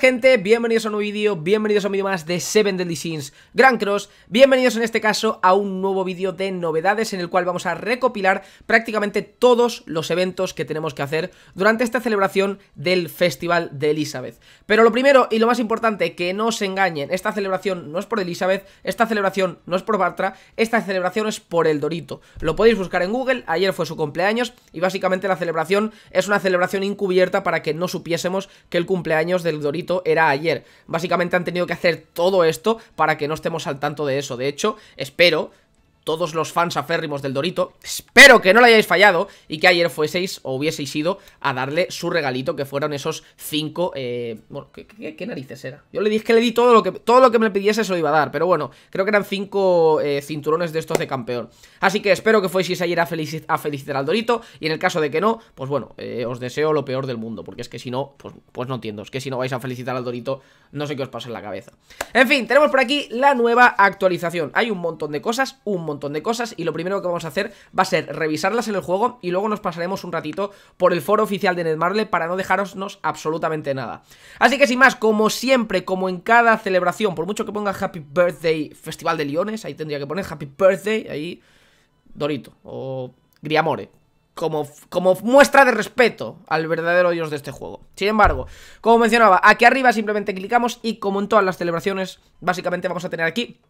gente, bienvenidos a un nuevo vídeo, bienvenidos a un vídeo más de Seven Deadly Sins Grand Cross Bienvenidos en este caso a un nuevo vídeo de novedades en el cual vamos a recopilar prácticamente todos los eventos que tenemos que hacer durante esta celebración del Festival de Elizabeth. Pero lo primero y lo más importante, que no se engañen, esta celebración no es por Elizabeth, esta celebración no es por Bartra, esta celebración es por el Dorito. Lo podéis buscar en Google, ayer fue su cumpleaños y básicamente la celebración es una celebración encubierta para que no supiésemos que el cumpleaños del Dorito era ayer. Básicamente han tenido que hacer todo esto para que no estemos al tanto de eso. De hecho, espero todos los fans aférrimos del Dorito, espero que no le hayáis fallado y que ayer fueseis o hubieseis ido a darle su regalito, que fueron esos cinco, eh, bueno, ¿qué, narices era? Yo le dije que le di todo lo que, todo lo que me pidiese se lo iba a dar, pero bueno, creo que eran cinco eh, cinturones de estos de campeón. Así que espero que fueseis ayer a, felicitar al Dorito y en el caso de que no, pues bueno, eh, os deseo lo peor del mundo, porque es que si no, pues, pues no entiendo, es que si no vais a felicitar al Dorito, no sé qué os pasa en la cabeza. En fin, tenemos por aquí la nueva actualización, hay un montón de cosas, un montón montón de cosas y lo primero que vamos a hacer va a ser revisarlas en el juego y luego nos pasaremos un ratito por el foro oficial de Netmarble para no dejarosnos absolutamente nada. Así que sin más, como siempre, como en cada celebración, por mucho que ponga Happy Birthday Festival de Liones, ahí tendría que poner Happy Birthday, ahí Dorito o Griamore, como, como, muestra de respeto al verdadero dios de este juego. Sin embargo, como mencionaba, aquí arriba simplemente clicamos y como en todas las celebraciones, básicamente vamos a tener aquí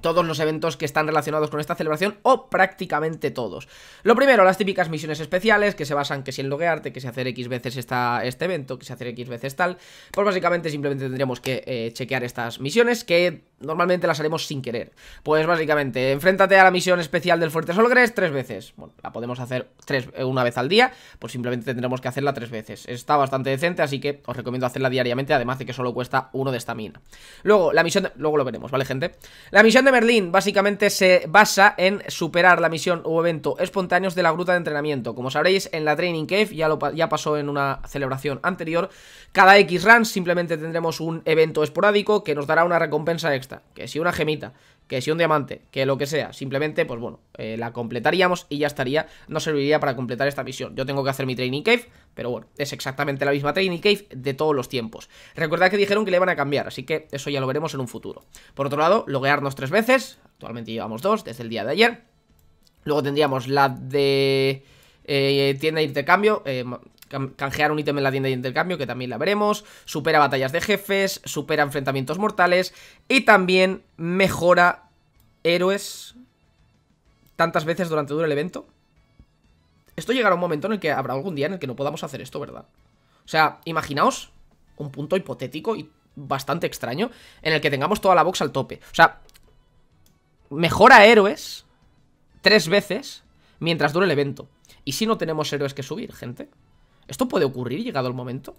todos los eventos que están relacionados con esta celebración o prácticamente todos. Lo primero, las típicas misiones especiales que se basan que si en loguearte, que si hacer X veces esta, este evento, que si hacer X veces tal, pues básicamente simplemente tendríamos que eh, chequear estas misiones que normalmente las haremos sin querer. Pues básicamente, enfréntate a la misión especial del Fuerte Solgres tres veces. Bueno, la podemos hacer tres, eh, una vez al día, pues simplemente tendremos que hacerla tres veces. Está bastante decente, así que os recomiendo hacerla diariamente, además de que solo cuesta uno de estamina. Luego, la misión, luego lo veremos, ¿vale, gente? La misión de Merlín básicamente se basa en superar la misión o evento espontáneos de la gruta de entrenamiento. Como sabréis, en la Training Cave, ya, lo, ya pasó en una celebración anterior, cada X runs simplemente tendremos un evento esporádico que nos dará una recompensa extra que si una gemita, que si un diamante, que lo que sea, simplemente, pues bueno, eh, la completaríamos y ya estaría, no serviría para completar esta misión. Yo tengo que hacer mi Training Cave, pero bueno, es exactamente la misma Training Cave de todos los tiempos. Recordad que dijeron que le iban a cambiar, así que eso ya lo veremos en un futuro. Por otro lado, loguearnos tres veces, actualmente llevamos dos desde el día de ayer. Luego tendríamos la de... Eh, tienda de intercambio, eh, canjear un ítem en la tienda de intercambio, que también la veremos, supera batallas de jefes, supera enfrentamientos mortales y también mejora héroes tantas veces durante todo el evento. Esto llegará un momento en el que habrá algún día en el que no podamos hacer esto, ¿verdad? O sea, imaginaos un punto hipotético y bastante extraño en el que tengamos toda la box al tope. O sea, mejora héroes tres veces mientras dure el evento. ¿Y si no tenemos héroes que subir, gente? ¿Esto puede ocurrir llegado el momento?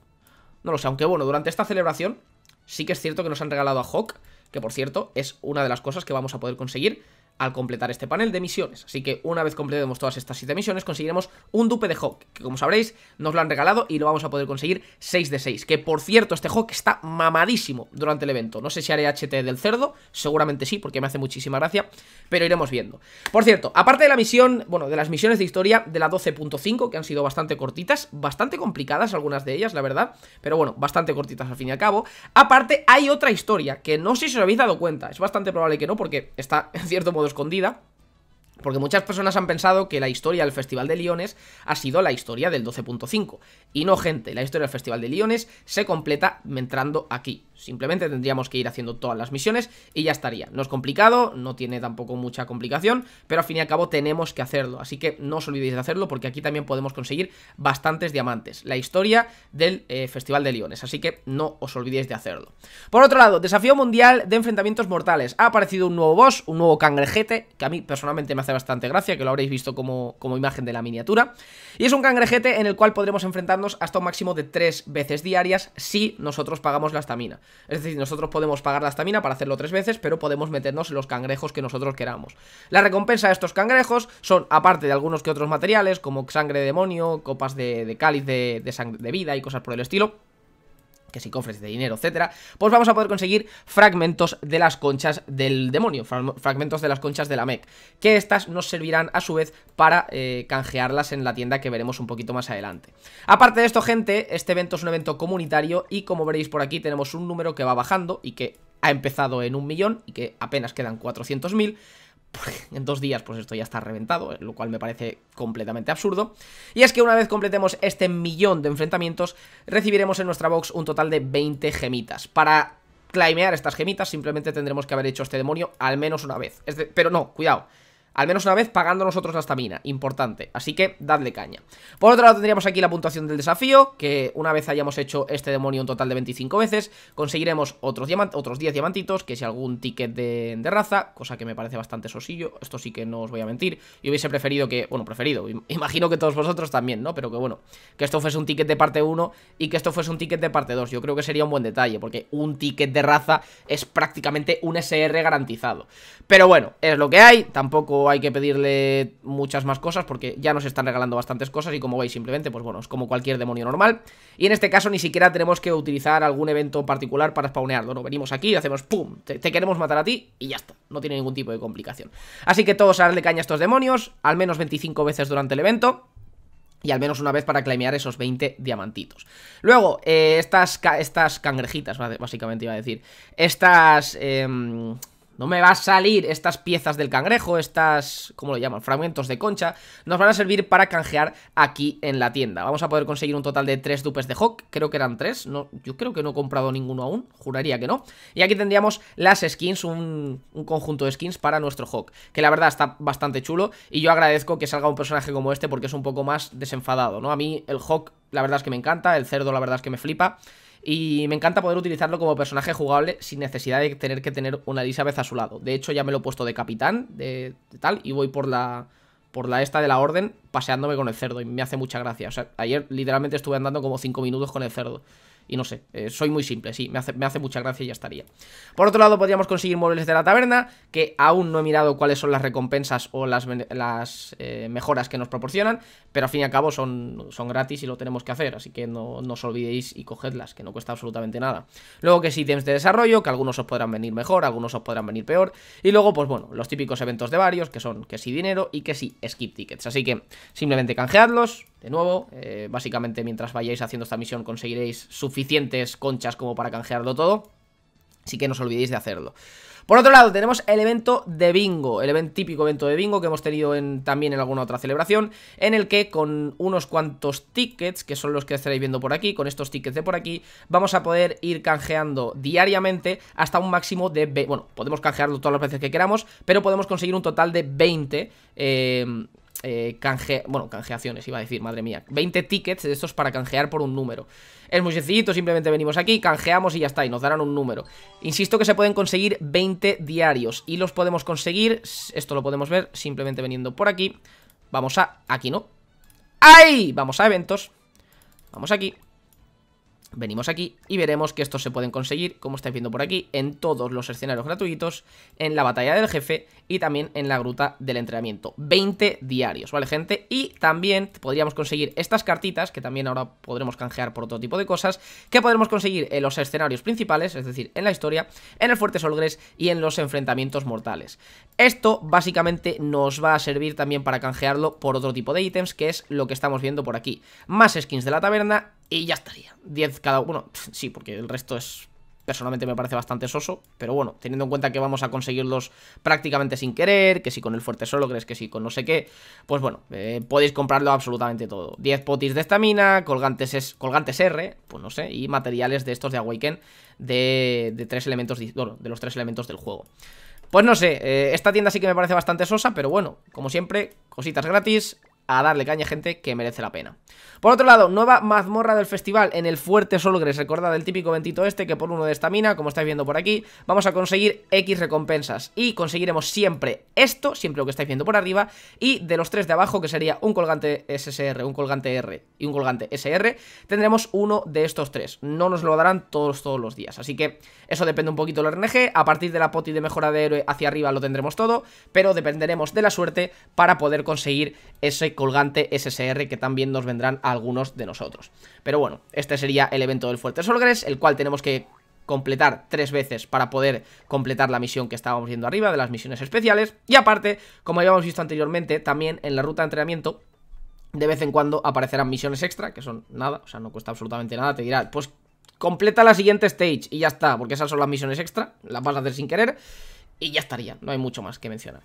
No lo sé, aunque bueno, durante esta celebración sí que es cierto que nos han regalado a Hawk, que por cierto es una de las cosas que vamos a poder conseguir al completar este panel de misiones. Así que una vez completemos todas estas 7 misiones, conseguiremos un dupe de Hawk, que como sabréis, nos lo han regalado y lo vamos a poder conseguir 6 de 6. Que por cierto, este Hawk está mamadísimo durante el evento. No sé si haré HT del cerdo, seguramente sí, porque me hace muchísima gracia, pero iremos viendo. Por cierto, aparte de la misión, bueno, de las misiones de historia de la 12.5, que han sido bastante cortitas, bastante complicadas algunas de ellas, la verdad, pero bueno, bastante cortitas al fin y al cabo. Aparte, hay otra historia, que no sé si os habéis dado cuenta, es bastante probable que no, porque está en cierto modo escondida. Porque muchas personas han pensado que la historia del Festival de Liones ha sido la historia del 12.5. Y no, gente, la historia del Festival de Liones se completa entrando aquí. Simplemente tendríamos que ir haciendo todas las misiones y ya estaría. No es complicado, no tiene tampoco mucha complicación, pero al fin y al cabo tenemos que hacerlo. Así que no os olvidéis de hacerlo porque aquí también podemos conseguir bastantes diamantes. La historia del eh, Festival de Liones, así que no os olvidéis de hacerlo. Por otro lado, desafío mundial de enfrentamientos mortales. Ha aparecido un nuevo boss, un nuevo cangrejete, que a mí personalmente me hace bastante gracia, que lo habréis visto como, como imagen de la miniatura. Y es un cangrejete en el cual podremos enfrentarnos hasta un máximo de 3 veces diarias si nosotros pagamos la estamina. Es decir, nosotros podemos pagar la estamina para hacerlo tres veces, pero podemos meternos en los cangrejos que nosotros queramos. La recompensa de estos cangrejos son, aparte de algunos que otros materiales, como sangre de demonio, copas de, cáliz de, de, sangre, de vida y cosas por el estilo, que si cofres de dinero, etcétera, pues vamos a poder conseguir fragmentos de las conchas del demonio, fragmentos de las conchas de la mech, que estas nos servirán a su vez para eh, canjearlas en la tienda que veremos un poquito más adelante. Aparte de esto, gente, este evento es un evento comunitario y como veréis por aquí tenemos un número que va bajando y que ha empezado en un millón y que apenas quedan 400.000 en dos días pues esto ya está reventado, lo cual me parece completamente absurdo. Y es que una vez completemos este millón de enfrentamientos, recibiremos en nuestra box un total de 20 gemitas. Para claimear estas gemitas simplemente tendremos que haber hecho este demonio al menos una vez. pero no, cuidado, al menos una vez pagando nosotros la estamina, importante, así que dadle caña. Por otro lado tendríamos aquí la puntuación del desafío, que una vez hayamos hecho este demonio un total de 25 veces, conseguiremos otros, otros 10 diamantitos, que si algún ticket de, raza, cosa que me parece bastante sosillo, esto sí que no os voy a mentir, yo hubiese preferido que, bueno, preferido, imagino que todos vosotros también, ¿no? Pero que bueno, que esto fuese un ticket de parte 1 y que esto fuese un ticket de parte 2, yo creo que sería un buen detalle, porque un ticket de raza es prácticamente un SR garantizado. Pero bueno, es lo que hay, tampoco hay que pedirle muchas más cosas porque ya nos están regalando bastantes cosas y como veis simplemente, pues bueno, es como cualquier demonio normal. Y en este caso ni siquiera tenemos que utilizar algún evento particular para spawnearlo, ¿no? Venimos aquí hacemos ¡pum! Te, queremos matar a ti y ya está, no tiene ningún tipo de complicación. Así que todos a darle caña a estos demonios, al menos 25 veces durante el evento y al menos una vez para claimear esos 20 diamantitos. Luego, eh, estas, estas cangrejitas, básicamente iba a decir. Estas... Em, no me va a salir estas piezas del cangrejo, estas, ¿cómo lo llaman? Fragmentos de concha, nos van a servir para canjear aquí en la tienda. Vamos a poder conseguir un total de 3 dupes de Hawk, creo que eran 3, no, yo creo que no he comprado ninguno aún, juraría que no. Y aquí tendríamos las skins, un, un conjunto de skins para nuestro Hawk, que la verdad está bastante chulo y yo agradezco que salga un personaje como este porque es un poco más desenfadado, ¿no? A mí el Hawk la verdad es que me encanta, el cerdo la verdad es que me flipa y me encanta poder utilizarlo como personaje jugable sin necesidad de tener que tener una Elizabeth a su lado. De hecho, ya me lo he puesto de capitán, de, tal, y voy por la por la esta de la orden paseándome con el cerdo y me hace mucha gracia. O sea, ayer literalmente estuve andando como 5 minutos con el cerdo. Y no sé, eh, soy muy simple, sí, me hace, me hace mucha gracia y ya estaría. Por otro lado, podríamos conseguir muebles de la taberna, que aún no he mirado cuáles son las recompensas o las, las eh, mejoras que nos proporcionan, pero al fin y al cabo son, son gratis y lo tenemos que hacer, así que no, os olvidéis y cogedlas, que no cuesta absolutamente nada. Luego que sí ítems de desarrollo, que algunos os podrán venir mejor, algunos os podrán venir peor, y luego, pues bueno, los típicos eventos de varios, que son que sí dinero y que sí skip tickets, así que simplemente canjeadlos, de nuevo, eh, básicamente mientras vayáis haciendo esta misión conseguiréis suficientes conchas como para canjearlo todo. Así que no os olvidéis de hacerlo. Por otro lado, tenemos el evento de bingo, el evento, típico evento de bingo que hemos tenido en, también en alguna otra celebración, en el que con unos cuantos tickets, que son los que estaréis viendo por aquí, con estos tickets de por aquí, vamos a poder ir canjeando diariamente hasta un máximo de... Bueno, podemos canjearlo todas las veces que queramos, pero podemos conseguir un total de 20... Eh, eh, canje... Bueno, canjeaciones, iba a decir, madre mía. 20 tickets de estos para canjear por un número. Es muy sencillito, simplemente venimos aquí Canjeamos y ya está, y nos darán un número. Insisto que se pueden conseguir 20 diarios Y los podemos conseguir, esto lo podemos ver Simplemente veniendo por aquí. Vamos a, aquí no. ¡Ay! Vamos a eventos. Vamos aquí Venimos aquí y veremos que estos se pueden conseguir, como estáis viendo por aquí, en todos los escenarios gratuitos, en la batalla del jefe y también en la gruta del entrenamiento. 20 diarios, ¿vale, gente? Y también podríamos conseguir estas cartitas, que también ahora podremos canjear por otro tipo de cosas, que podremos conseguir en los escenarios principales, es decir, en la historia, en el Fuerte Solgres y en los enfrentamientos mortales. Esto básicamente nos va a servir también para canjearlo por otro tipo de ítems, que es lo que estamos viendo por aquí. Más skins de la taberna y ya estaría. 10 cada uno. Sí, porque el resto es personalmente me parece bastante soso, pero bueno, teniendo en cuenta que vamos a conseguirlos prácticamente sin querer, que si con el fuerte solo crees que si con no sé qué, pues bueno, eh, podéis comprarlo absolutamente todo. 10 potis de estamina, colgantes, colgantes R, pues no sé, y materiales de estos de Awaken de, de tres elementos, de los tres elementos del juego. Pues no sé, eh, esta tienda sí que me parece bastante sosa, pero bueno, como siempre, cositas gratis, a darle caña, gente, que merece la pena. Por otro lado, nueva mazmorra del festival en el Fuerte Solgres. Recordad el típico ventito este que por uno de estamina, como estáis viendo por aquí, vamos a conseguir X recompensas. Y conseguiremos siempre esto, siempre lo que estáis viendo por arriba, y de los tres de abajo, que sería un colgante SSR, un colgante R y un colgante SR, tendremos uno de estos tres. No nos lo darán todos, todos los días. Así que eso depende un poquito del RNG. A partir de la poti de mejora de héroe hacia arriba lo tendremos todo, pero dependeremos de la suerte para poder conseguir ese colgante SSR que también nos vendrán algunos de nosotros. Pero bueno, este sería el evento del Fuerte Solgres, el cual tenemos que completar tres veces para poder completar la misión que estábamos viendo arriba de las misiones especiales y aparte, como habíamos visto anteriormente, también en la ruta de entrenamiento de vez en cuando aparecerán misiones extra, que son nada, o sea, no cuesta absolutamente nada, te dirá, pues completa la siguiente stage y ya está, porque esas son las misiones extra, las vas a hacer sin querer y ya estaría, no hay mucho más que mencionar.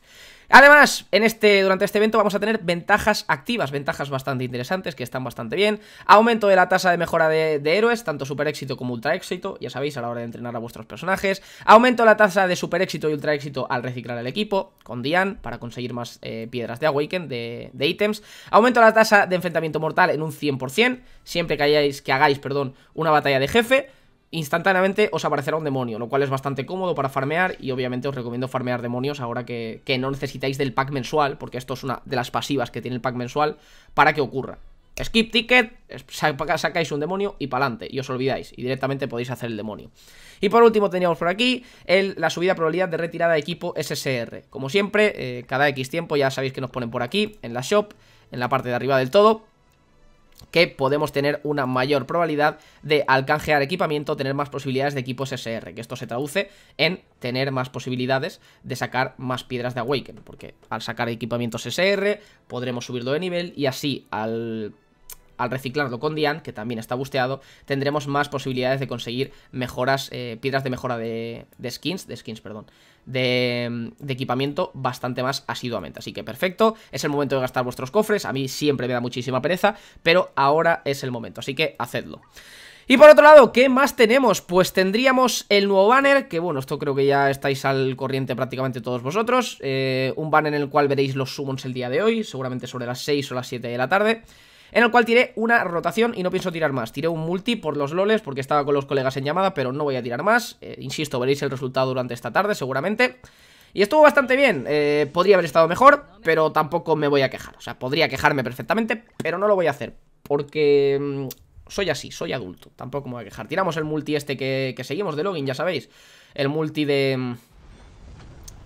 Además, en este, durante este evento vamos a tener ventajas activas, ventajas bastante interesantes, que están bastante bien. Aumento de la tasa de mejora de, héroes, tanto super éxito como ultra éxito, ya sabéis, a la hora de entrenar a vuestros personajes. Aumento de la tasa de super éxito y ultra éxito al reciclar el equipo, con Dian, para conseguir más eh, piedras de Awaken, de, de ítems. Aumento de la tasa de enfrentamiento mortal en un 100%, siempre que, hayáis, que hagáis perdón, una batalla de jefe instantáneamente os aparecerá un demonio, lo cual es bastante cómodo para farmear y obviamente os recomiendo farmear demonios ahora que, no necesitáis del pack mensual, porque esto es una de las pasivas que tiene el pack mensual, para que ocurra. Skip ticket, sacáis un demonio y pa'lante, y os olvidáis, y directamente podéis hacer el demonio. Y por último teníamos por aquí la subida probabilidad de retirada de equipo SSR. Como siempre, eh, cada X tiempo ya sabéis que nos ponen por aquí, en la shop, en la parte de arriba del todo, que podemos tener una mayor probabilidad de alcanjear equipamiento, tener más posibilidades de equipos SR, que esto se traduce en tener más posibilidades de sacar más piedras de Awaken, porque al sacar equipamientos SR podremos subirlo de nivel y así al al reciclarlo con Dian, que también está busteado, tendremos más posibilidades de conseguir mejoras, eh, piedras de mejora de, skins, de skins, perdón, de, equipamiento bastante más asiduamente. Así que perfecto, es el momento de gastar vuestros cofres, a mí siempre me da muchísima pereza, pero ahora es el momento, así que hacedlo. Y por otro lado, ¿qué más tenemos? Pues tendríamos el nuevo banner, que bueno, esto creo que ya estáis al corriente prácticamente todos vosotros. Eh, un banner en el cual veréis los summons el día de hoy, seguramente sobre las 6 o las 7 de la tarde en el cual tiré una rotación y no pienso tirar más. Tiré un multi por los loles porque estaba con los colegas en llamada, pero no voy a tirar más. Eh, insisto, veréis el resultado durante esta tarde seguramente. Y estuvo bastante bien, eh, podría haber estado mejor, pero tampoco me voy a quejar. O sea, podría quejarme perfectamente, pero no lo voy a hacer, porque mm, soy así, soy adulto, tampoco me voy a quejar. Tiramos el multi este que, que seguimos de login, ya sabéis, el multi de... Mm,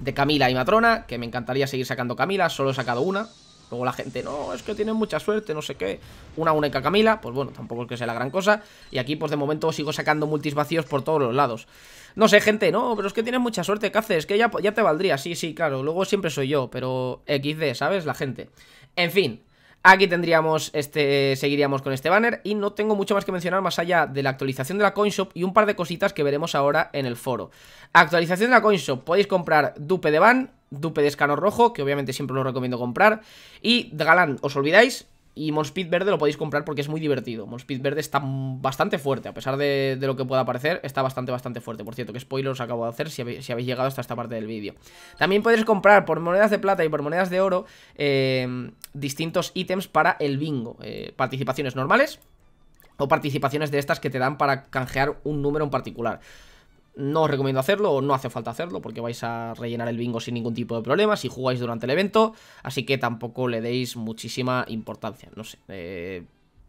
de Camila y Matrona, que me encantaría seguir sacando Camila, solo he sacado una, Luego la gente, no, es que tienen mucha suerte, no sé qué. Una única Camila, pues bueno, tampoco es que sea la gran cosa. Y aquí, pues de momento sigo sacando multis vacíos por todos los lados. No sé, gente, no, pero es que tienes mucha suerte, ¿qué haces? Que ya, ya te valdría, sí, sí, claro. Luego siempre soy yo, pero XD, ¿sabes? La gente. En fin, Aquí tendríamos este, seguiríamos con este banner y no tengo mucho más que mencionar más allá de la actualización de la CoinShop y un par de cositas que veremos ahora en el foro. Actualización de la CoinShop, podéis comprar dupe de van, dupe de escano rojo, que obviamente siempre lo recomiendo comprar, y de galán, os olvidáis, y Monspeed verde lo podéis comprar porque es muy divertido. Monspeed verde está bastante fuerte, a pesar de, lo que pueda parecer, está bastante, bastante fuerte. Por cierto, que spoiler os acabo de hacer si habéis, llegado hasta esta parte del vídeo. También podéis comprar por monedas de plata y por monedas de oro eh, distintos ítems para el bingo. Eh, participaciones normales o participaciones de estas que te dan para canjear un número en particular. No os recomiendo hacerlo o no hace falta hacerlo porque vais a rellenar el bingo sin ningún tipo de problema si jugáis durante el evento, así que tampoco le deis muchísima importancia, no sé, eh,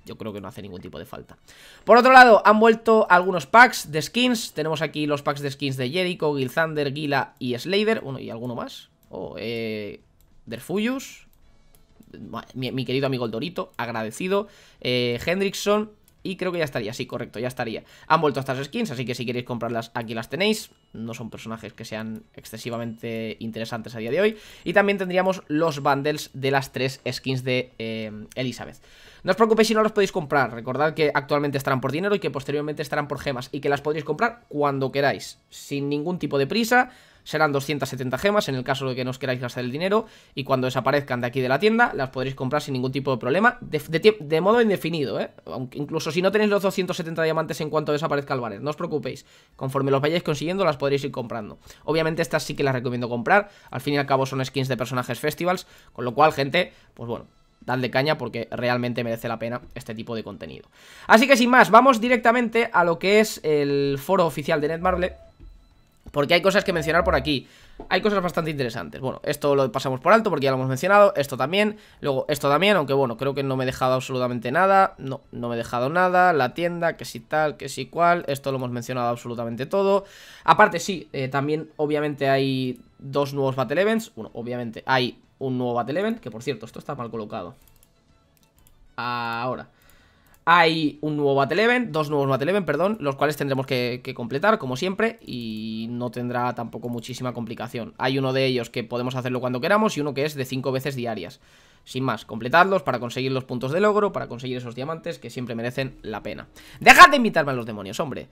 yo creo que no hace ningún tipo de falta. Por otro lado, han vuelto algunos packs de skins, tenemos aquí los packs de skins de Jericho, Gilthander, Gila y Slayer, uno y alguno más, o eh, Derfuyus, mi, querido amigo el Dorito, agradecido, eh, Hendrickson y creo que ya estaría, sí, correcto, ya estaría. Han vuelto estas skins, así que si queréis comprarlas aquí las tenéis. No son personajes que sean excesivamente interesantes a día de hoy. Y también tendríamos los bundles de las tres skins de eh, Elizabeth. No os preocupéis si no las podéis comprar. Recordad que actualmente estarán por dinero y que posteriormente estarán por gemas Y que las podréis comprar cuando queráis Sin ningún tipo de prisa serán 270 gemas en el caso de que no os queráis gastar el dinero y cuando desaparezcan de aquí de la tienda las podréis comprar sin ningún tipo de problema de, modo indefinido, ¿eh? incluso si no tenéis los 270 diamantes en cuanto desaparezca el banner, no os preocupéis, conforme los vayáis consiguiendo las podréis ir comprando. Obviamente estas sí que las recomiendo comprar, al fin y al cabo son skins de personajes festivals, con lo cual gente, pues bueno, dadle caña porque realmente merece la pena este tipo de contenido. Así que sin más, vamos directamente a lo que es el foro oficial de Netmarble porque hay cosas que mencionar por aquí. Hay cosas bastante interesantes. Bueno, esto lo pasamos por alto porque ya lo hemos mencionado Esto también, luego esto también Aunque bueno, creo que no me he dejado absolutamente nada No, no me he dejado nada La tienda, que si tal, que si cual Esto lo hemos mencionado absolutamente todo. Aparte sí, eh, también obviamente hay dos nuevos Battle Events Bueno, obviamente hay un nuevo Battle Event Que por cierto, esto está mal colocado. Ahora. Hay un nuevo Battle Event, dos nuevos Battle Event, perdón, los cuales tendremos que, completar, como siempre, y no tendrá tampoco muchísima complicación. Hay uno de ellos que podemos hacerlo cuando queramos y uno que es de 5 veces diarias. Sin más, completadlos para conseguir los puntos de logro, para conseguir esos diamantes que siempre merecen la pena. Dejad de invitarme a los demonios, hombre.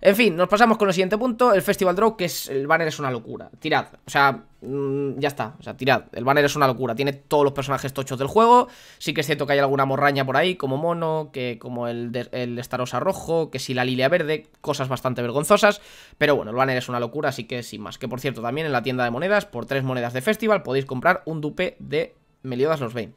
En fin, nos pasamos con el siguiente punto, el Festival Draw, que es el banner es una locura. Tirad, o sea, mmm, ya está, o sea, tirad. El banner es una locura, tiene todos los personajes tochos del juego. Sí que es cierto que hay alguna morraña por ahí, como Mono, que como el, el Starosa rojo, que si la Lilia verde, cosas bastante vergonzosas. Pero bueno, el banner es una locura, así que sin más. Que por cierto, también en la tienda de monedas, por tres monedas de Festival, podéis comprar un dupe de Meliodas los Bane.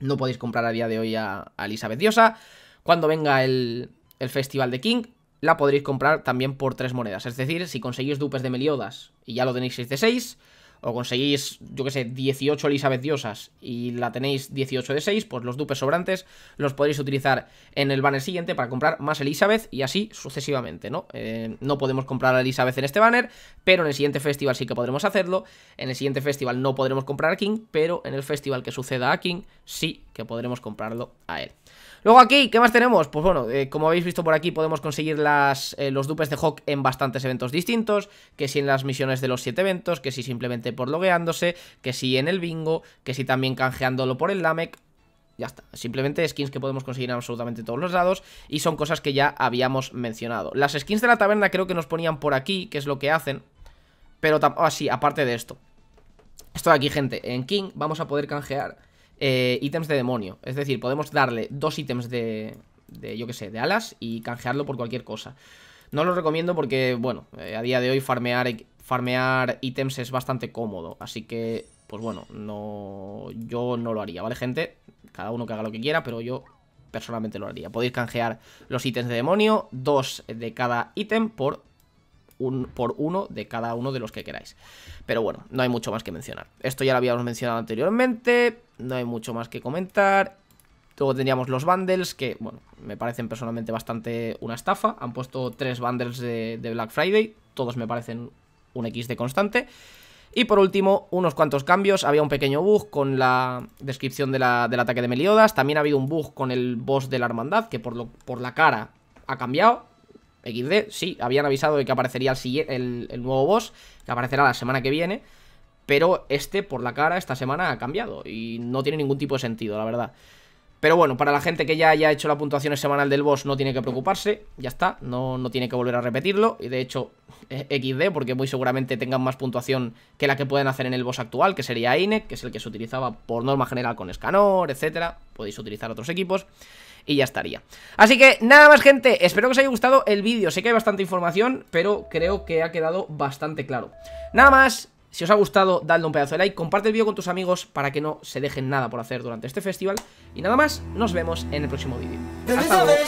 No podéis comprar a día de hoy a, a Elizabeth Diosa. Cuando venga el, el Festival de King, la podréis comprar también por 3 monedas. Es decir, si conseguís dupes de Meliodas y ya lo tenéis 6 de 6, o conseguís, yo que sé, 18 Elizabeth Diosas y la tenéis 18 de 6, pues los dupes sobrantes los podréis utilizar en el banner siguiente para comprar más Elizabeth y así sucesivamente, ¿no? Eh, no podemos comprar a Elizabeth en este banner, pero en el siguiente festival sí que podremos hacerlo. En el siguiente festival no podremos comprar a King, pero en el festival que suceda a King sí que podremos comprarlo a él. Luego aquí, ¿qué más tenemos? Pues bueno, eh, como habéis visto por aquí podemos conseguir las, eh, los dupes de Hawk en bastantes eventos distintos, que si en las misiones de los 7 eventos, que si simplemente por logueándose, que si en el bingo, que si también canjeándolo por el Lamek, ya está, simplemente skins que podemos conseguir en absolutamente todos los lados y son cosas que ya habíamos mencionado. Las skins de la taberna creo que nos ponían por aquí, que es lo que hacen, pero así, ah, aparte de esto. Esto de aquí, gente, en King vamos a poder canjear eh, ítems de demonio. Es decir, podemos darle dos ítems de, de yo que sé, de alas y canjearlo por cualquier cosa. No lo recomiendo porque, bueno, eh, a día de hoy farmear, farmear ítems es bastante cómodo. Así que, pues bueno, no yo no lo haría, ¿vale, gente? Cada uno que haga lo que quiera, pero yo personalmente lo haría. Podéis canjear los ítems de demonio, dos de cada ítem por un, por uno de cada uno de los que queráis. Pero bueno, no hay mucho más que mencionar. Esto ya lo habíamos mencionado anteriormente, no hay mucho más que comentar. Luego tendríamos los bundles, que, bueno, me parecen personalmente bastante una estafa. Han puesto tres bundles de, Black Friday, todos me parecen un X de constante. Y por último, unos cuantos cambios. Había un pequeño bug con la descripción del ataque de Meliodas. También ha habido un bug con el boss de la hermandad, que por, lo, por la cara ha cambiado. XD, sí, habían avisado de que aparecería el, nuevo boss, que aparecerá la semana que viene, pero este por la cara esta semana ha cambiado y no tiene ningún tipo de sentido, la verdad. Pero bueno, para la gente que ya haya hecho la puntuación semanal del boss no tiene que preocuparse, ya está, no, no tiene que volver a repetirlo. Y de hecho, XD, porque muy seguramente tengan más puntuación que la que pueden hacer en el boss actual, que sería INEC, que es el que se utilizaba por norma general con Scanor, etcétera. Podéis utilizar otros equipos y ya estaría. Así que nada más gente, espero que os haya gustado el vídeo, sé que hay bastante información, pero creo que ha quedado bastante claro. Nada más, si os ha gustado, dadle un pedazo de like, comparte el vídeo con tus amigos para que no se dejen nada por hacer durante este festival. Y nada más, nos vemos en el próximo vídeo. ¡Hasta luego!